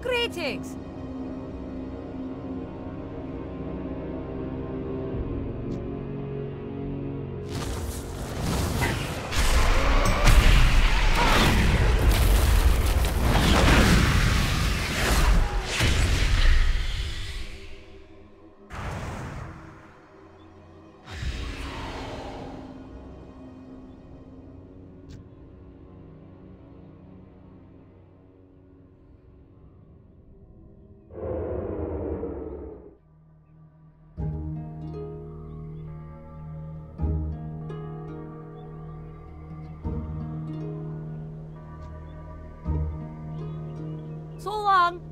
Greetings! So long!